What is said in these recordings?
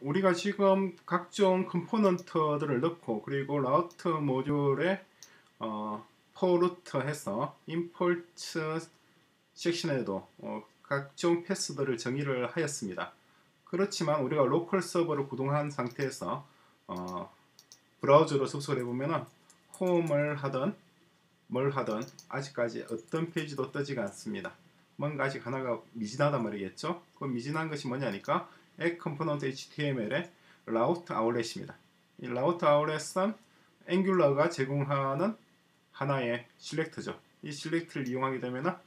우리가 지금 각종 component들을 넣고 그리고 route module에 어, forRoot 해서 import section에도 어, 각종 path들을 정의를 하였습니다. 그렇지만 우리가 local 서버를 구동한 상태에서 어, 브라우저로 접속을 해보면은 홈을 하든 뭘 하든 아직까지 어떤 페이지도 뜨지가 않습니다. 뭔가 아직 하나가 미진하단 말이겠죠. 그 미진한 것이 뭐냐니까 app component html의 router outlet입니다. 이 router outlet은 Angular가 제공하는 하나의 select죠. 이 select를 이용하게 되면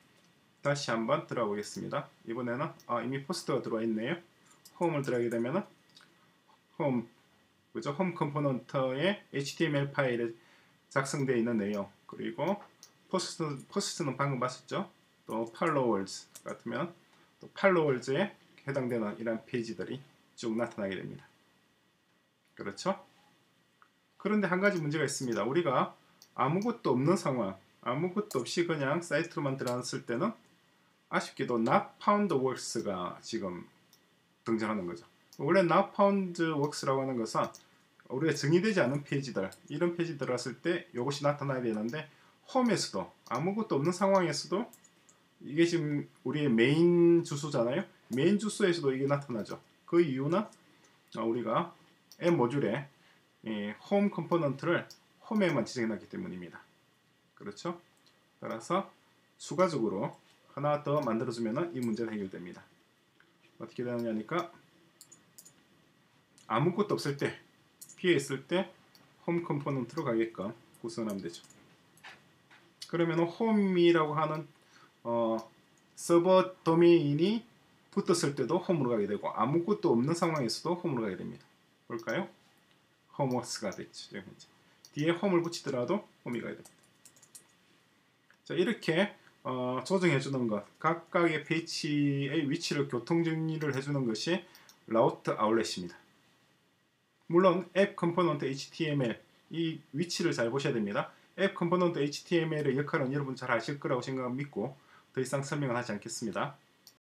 다시 한번 들어가 보겠습니다. 이번에는 아, 이미 post가 들어와 있네요. 홈을 들어가게 되면 홈 그죠? 홈 component의 HTML 파일에 작성되어 있는 내용 그리고 post, post는 방금 봤었죠? 또 followers 같으면 또 followers에 해당되는 이런 페이지들이 쭉 나타나게 됩니다. 그렇죠? 그런데 한 가지 문제가 있습니다. 우리가 아무것도 없는 상황, 아무것도 없이 그냥 사이트로만 들어갔을 때는 아쉽게도 not found works가 지금 등장하는 거죠. 원래 not found works라고 하는 것은 우리가 정의되지 않은 페이지들, 이런 페이지 들어갔을 때 이것이 나타나야 되는데 홈에서도 아무것도 없는 상황에서도 이게 지금 우리의 메인 주소잖아요. 메인 주소에서도 이게 나타나죠. 그 이유는 우리가 M 모듈에 홈 컴포넌트를 홈에만 지정해놨기 때문입니다. 그렇죠? 따라서 추가적으로 하나 더 만들어주면 이 문제는 해결됩니다. 어떻게 되느냐니까 아무것도 없을 때 비어 있을 때 home component로 가게끔 구성하면 되죠. 그러면 홈이라고 하는 어, 서버 도메인이 붙었을 때도 홈으로 가게 되고 아무것도 없는 상황에서도 홈으로 가게 됩니다. 볼까요? home works가 됐죠. 현재. 뒤에 홈을 붙이더라도 홈이 가야 됩니다. 자 이렇게 어, 조정해 주는 것 각각의 페이지의 위치를 교통 정리를 해주는 것이 router outlet입니다. 물론 app component HTML 이 위치를 잘 보셔야 됩니다. app component HTML의 역할은 여러분 잘 아실 거라고 생각 믿고 더 이상 설명을 하지 않겠습니다.